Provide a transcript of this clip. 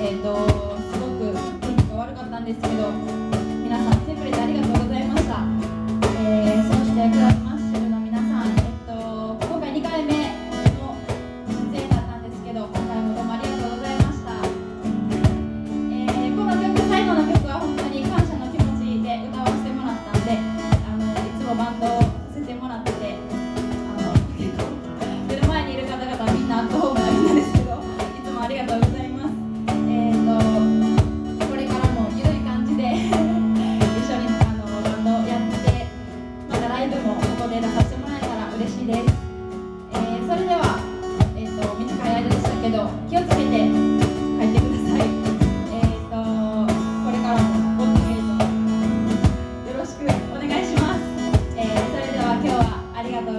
えーと、すごく天気が悪かったんですけど Gracias.